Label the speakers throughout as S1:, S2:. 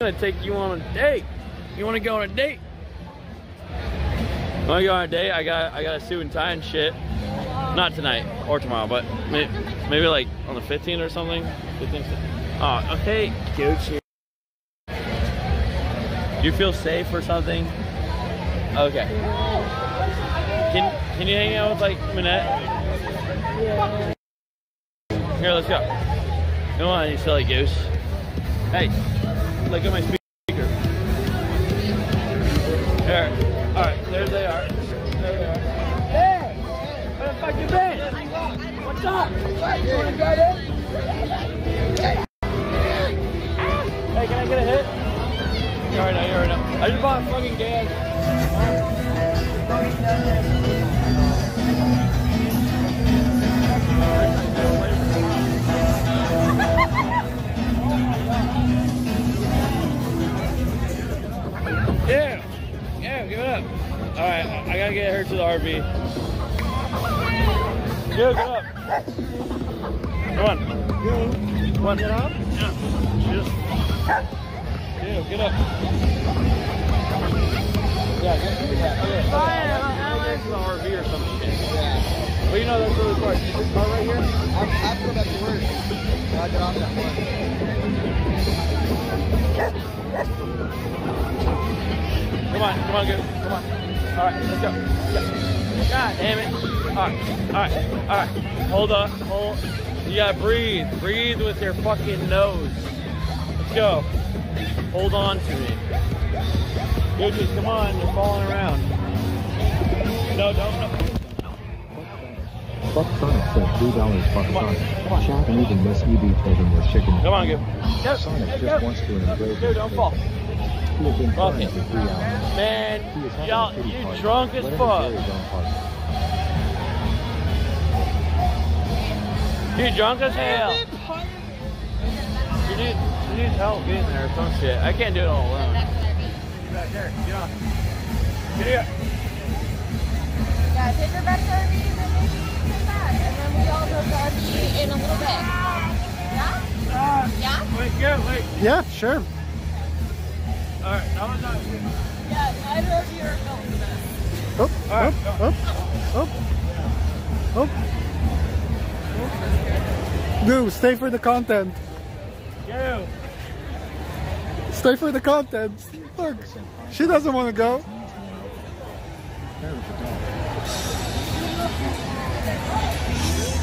S1: gonna take you on a date. You wanna go on a date? Wanna go on a date? I got I got a suit and tie and shit. Not tonight or tomorrow, but maybe, maybe like on the 15th or something. 15th. Oh, okay, Gucci. Do you feel safe or something? Okay. Can can you hang out with like Minette?
S2: Yeah.
S1: Here, let's go. Come on, you silly goose. Hey, look at my speaker. There. All right, there they are. There they are. Hey, where the fuck you been? What's up? You wanna go there? Hey, can I get a hit? You already know, you already know. I just bought fucking gas. All right, I gotta get her to the RV. Yo, get up. Come on. Come on. Get up? Yeah. Just. Yeah, get up. Yeah, get, yeah. Fine, I'll uh, get to the RV or some shit. Yeah. But you know that's really far. This car right here?
S3: I have to go back to work. I get off at
S1: Come on, come on, go. Come on. All right, let's go. Yeah. God damn it. All right, all right, all right. Hold up, hold. You gotta breathe. Breathe with your fucking nose. Let's go. Hold on to me. Gucci, come on, you're falling around. No, don't, no.
S4: Buck Sonic said three dollars
S1: on,
S4: Sonic.
S1: come on.
S4: Shaq and even Miss Evie told him was chicken.
S1: Come on, go. Go,
S4: Sonic just
S1: go.
S4: wants to
S1: Go,
S4: his
S1: don't fall.
S4: He
S1: Fuck it.
S4: for three hours. He is
S1: Man, y'all, you
S4: party.
S1: drunk as fuck.
S4: enjoy his own party.
S1: You drunk as hell. You need, you need help getting there or some shit. I can't do it all alone. Get back there. Get on. Get here.
S2: Yeah, take her back to RV and then maybe come back. And then we all go to RV in a little bit. Yeah? Uh, yeah?
S1: Wait, go, wait.
S5: Yeah, sure.
S1: All right, no, no.
S2: Yeah, neither of you are filming this.
S5: Up,
S1: All right,
S5: up,
S1: go.
S5: up, up, up. Go, stay for the content.
S1: Go.
S5: Stay for the content. Look, she doesn't want to go.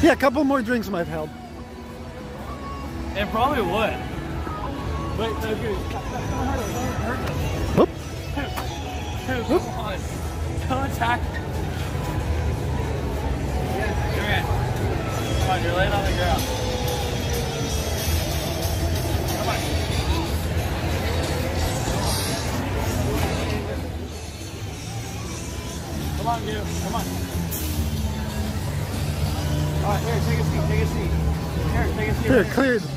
S5: Yeah, a couple more drinks might help.
S1: It probably would. Wait, no, good.
S5: Oop.
S1: Dude, come on. Don't attack me. Come on, you're laying on the ground. Come on. Come on, dude. Come on. All right, here, take a seat. Take a seat. Here, take a seat.
S5: Here,
S1: right
S5: cleared.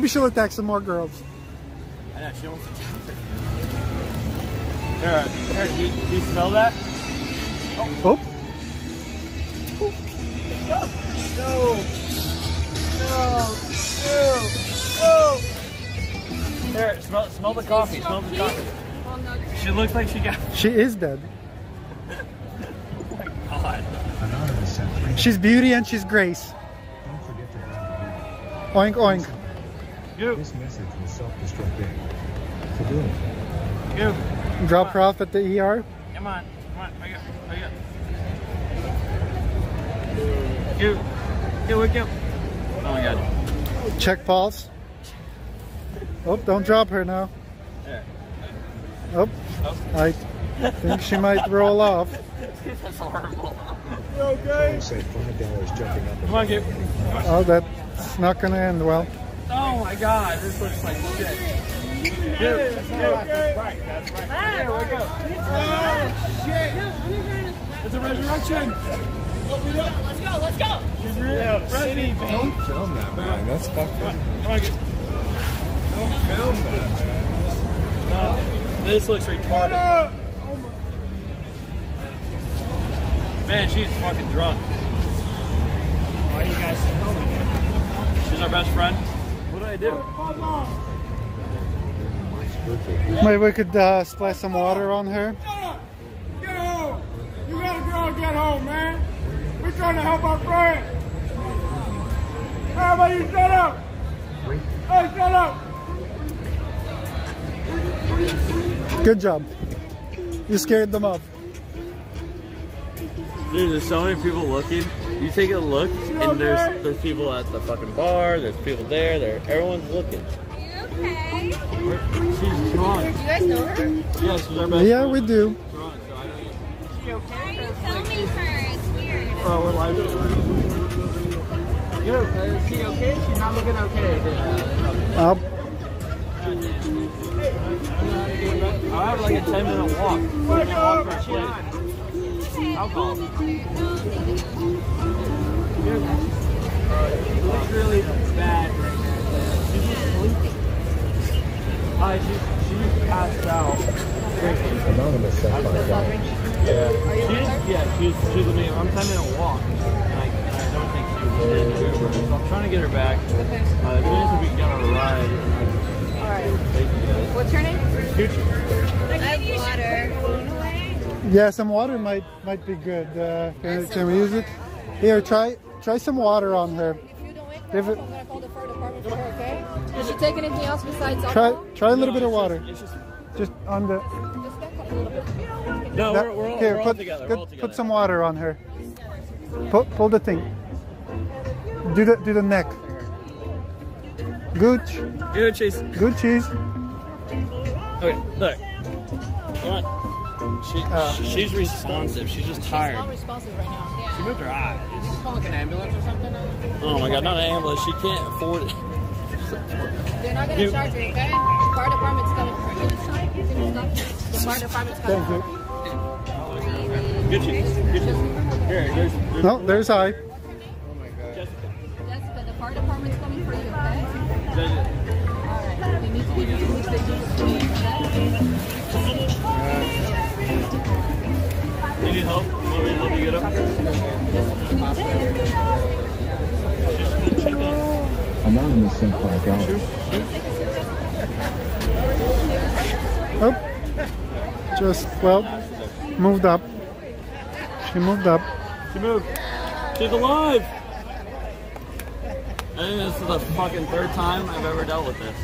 S5: Maybe she'll attack some more girls.
S1: I know, she wants to Here, here, do you, do you smell that?
S5: Oh,
S1: No! No! No! No! Here, smell, smell the coffee. Smell the coffee. She looks like she got.
S5: she is dead.
S1: Oh God.
S4: Anonymous sent three.
S5: She's beauty and she's grace.
S4: Don't forget to
S5: Oink, oink.
S1: You,
S4: This message will self-destruct it. For doing it.
S1: you.
S5: Drop her off at the ER.
S1: Come on, come on. Hurry up, hurry up. You, you, wake up. Oh my god.
S5: Check pulse. Oh, don't drop her now.
S1: There.
S5: Oh, I think she might roll off.
S1: That's horrible.
S4: Phone said five dollars jumping up.
S1: Come on, Gib.
S5: Oh, that's not going to end well.
S1: Oh my god, this looks like shit. Dude, that's right, that's right. Here, wake go. Oh, shit. It's a resurrection.
S2: Let's go, let's go.
S1: Yeah, city, man.
S4: Film that, man. That's fucked up.
S1: Come on, Gib.
S4: Don't film that, man.
S1: This looks retarded. Man, she's fucking drunk.
S6: Why are you guys filming?
S1: She's our best friend. What do?
S5: Maybe we could uh, splash some water on her.
S6: Get home! You gotta go and get home, man! We're trying to help our friend! How about you shut up? Hey, shut up!
S5: Good job. You scared them off.
S1: Dude, there's so many people looking. You take a look, and there's there's people at the fucking bar. There's people there. There, everyone's looking.
S2: You okay?
S1: She's drunk.
S2: Do you guys know her?
S1: Yeah, she's our best
S5: Yeah,
S1: friend.
S5: we do.
S1: Drunk, so I don't-
S2: Why are you filming her? It's weird.
S1: Oh, we're live.
S6: You okay? Is she okay? She's not looking okay.
S5: Up.
S1: I have like a 10 minute walk.
S6: Wake up!
S1: Walk
S6: Looks really bad right now.
S1: She's just sleeping. Hi, she's, she's passed out.
S4: Anonymous.
S1: She's, yeah, she's, she's. I'm 10 minute walk. I, don't think she was in. So I'm trying to get her back. Uh.
S2: What's your name?
S1: Future.
S2: I have water.
S5: Yeah, some water might might be good. Uh, can, can we use it? Here, try try some water on her.
S2: If you don't wake her up, I'm gonna call the fire department for her, okay? Does she take anything else besides
S5: Try
S2: alcohol?
S5: try a little bit of water.
S1: It's just,
S5: Just on the.
S2: Just back up a little bit.
S1: no,
S5: that-
S1: we're, we're, all,
S5: here,
S1: we're all
S5: put,
S1: together.
S5: put,
S1: we're all together.
S5: put some water on her. Pull, pull the thing. Do the do the neck. Gooch,
S1: Good, Chase.
S5: Goocheese.
S1: Okay, look. Come on. She,
S5: Uh,
S1: she's responsive. She's just tired.
S2: Not responsive right now.
S1: She moved her eyes.
S6: Call like an ambulance or something?
S1: Oh my god, not an ambulance. She can't afford it.
S2: They're not gonna
S1: You-
S2: charge her, okay? The fire department's coming for her. You stop? The fire department's coming
S5: Thank
S2: for
S5: you.
S2: her.
S1: Goocheese. Good. Here, there's, there's
S5: No, there's I.
S4: Anonymous sent my guy.
S5: Oh, just well, moved up. She moved up.
S1: She moved. She's alive! I think this is the fucking third time I've ever dealt with this.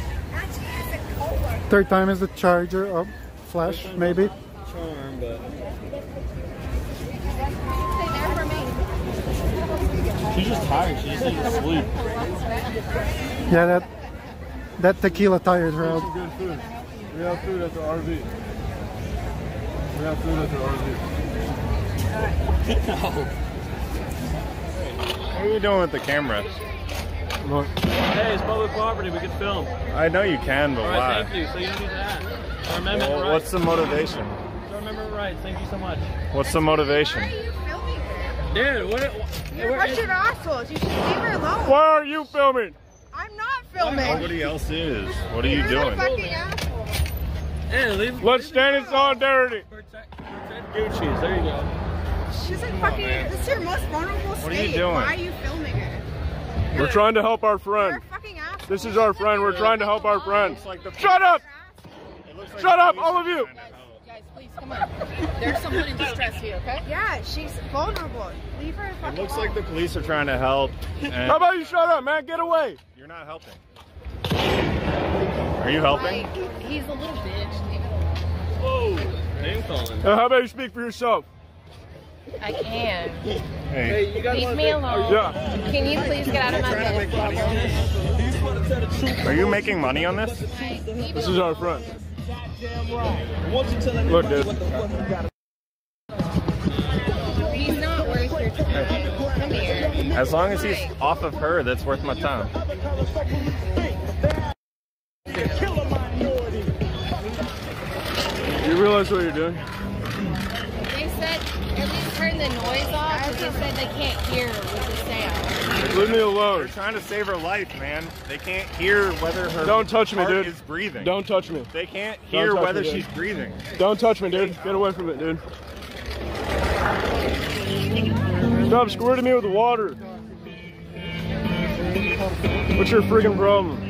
S5: Third time is the charger. Oh, flash maybe.
S1: She's just tired. She just needs to sleep.
S5: Yeah, that that tequila tired her out.
S7: good food. We have food at the RV. We have food at the RV.
S1: no.
S7: What are you doing with the camera?
S1: Hey, it's public property. We can film.
S7: I know you can, but
S1: All
S7: why?
S1: thank you. So you don't need to ask. Our amendment
S7: Well,
S1: rights.
S7: what's the motivation?
S1: Our amendment rights. Thank you so much.
S7: What's the motivation?
S1: Dude, what?
S8: You're a bunch assholes. You should leave her alone.
S7: Why are you filming?
S8: I'm not filming.
S7: Nobody else is. What are you
S8: You're a
S7: doing?
S8: fucking asshole.
S1: Hey, leave.
S7: Let's stand in solidarity.
S1: Protect, protect Gucci's. There you go.
S8: She's like fucking. Oh, this is your most vulnerable state.
S7: What are you doing?
S8: Why are you filming her?
S7: We're trying to help our
S8: You're
S7: friend.
S8: a fucking asshole.
S7: This is our friend. We're trying to help our friend.
S8: Like
S7: Shut up!
S8: asshole.
S7: Shut up, all of you!
S2: Guys, please, come on. There's someone in distress here, okay?
S8: Yeah, she's vulnerable. Leave her.
S7: It looks
S8: alone.
S7: like the police are trying to help. How about you shut up, man? Get away! You're not helping. Are you helping?
S2: Like, he's a little bitch. Leave it
S1: Whoa. Name calling.
S7: Uh, how about you speak for yourself?
S2: I can.
S7: Hey.
S2: Leave me alone.
S7: Yeah.
S2: Can you please get out of my bed?
S7: Are you making money on this?
S2: Like,
S7: This is our friend. Look, dude.
S2: He's not worth your time. Come here.
S7: As long as he's off of her, that's worth my time. You realize what you're doing?
S2: They said at least turn the noise off because they said they can't hear with the sound.
S7: Leave me alone.
S9: They're trying to save her life, man. They can't hear whether her
S7: Don't touch me, dude.
S9: is breathing.
S7: Don't touch me.
S9: They can't hear whether
S7: me,
S9: she's breathing.
S7: Don't touch me, dude. Get away from it, dude. Stop squirting me with the water. What's your freaking problem?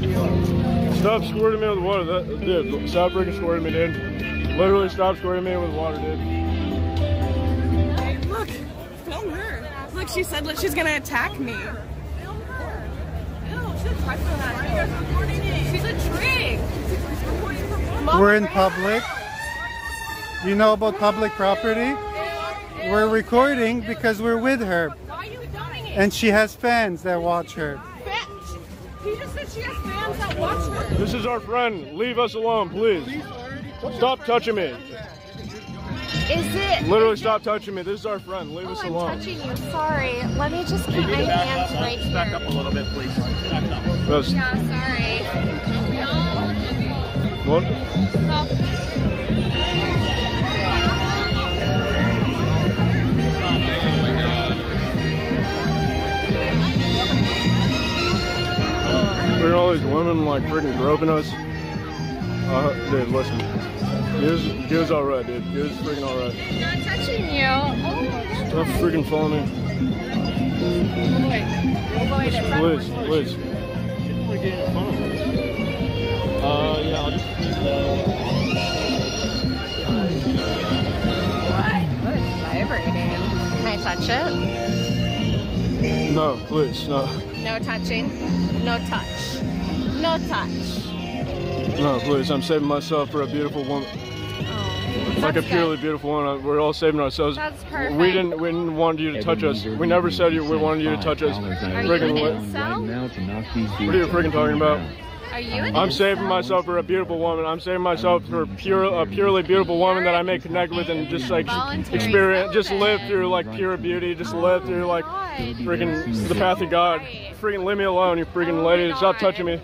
S7: Stop squirting me with water. That, dude, stop freaking squirting me, dude. Literally stop squirting me with water, dude.
S8: Look, film her. Look, she said look, she's gonna attack me.
S6: She's a trick.
S5: We're in public. You know about public property? We're recording because we're with her.
S6: Why are you filming it?
S5: And she has fans that watch her.
S6: He just said she has fans that watch her.
S7: This is our friend. Leave us alone, please. Stop touching me.
S6: Is it?
S7: Literally stop touching me. This is our friend. Leave us
S6: Oh, I'm
S7: alone.
S6: touching you. Sorry. Let me just keep my hands right here.
S9: Back up a little bit, please. Back up.
S7: That's-
S6: Yeah, sorry.
S7: what?
S6: Stop.
S7: We're all these women like freaking groping us. Uh, dude, listen. Giz, Giz alright, dude. Giz freaking alright.
S6: Not touching you. Oh, that's
S7: Stop freaking following me. Please, please.
S1: Uh, yeah, I'll just.
S6: vibrating. Can I touch it?
S7: No, please, no.
S6: No touching. No touch. No touch.
S7: No, please. I'm saving myself for a beautiful woman.
S6: Oh,
S7: Like a purely
S6: good.
S7: beautiful woman. Uh, we're all saving ourselves.
S6: That's perfect.
S7: We didn't we didn't want you to touch us. We never said you we wanted you to touch us.
S6: Are you an
S7: what?
S6: incel?
S7: What are you freaking talking about?
S6: Are you
S7: I'm
S6: incel?
S7: saving myself for a beautiful woman. I'm saving myself for pure, a purely beautiful woman that I may connect with and just like experience, just live through like pure beauty, just oh live through like
S6: God.
S7: freaking the path of God.
S6: Right.
S7: Freaking leave me alone, you freaking
S6: Oh
S7: lady. Stop touching me.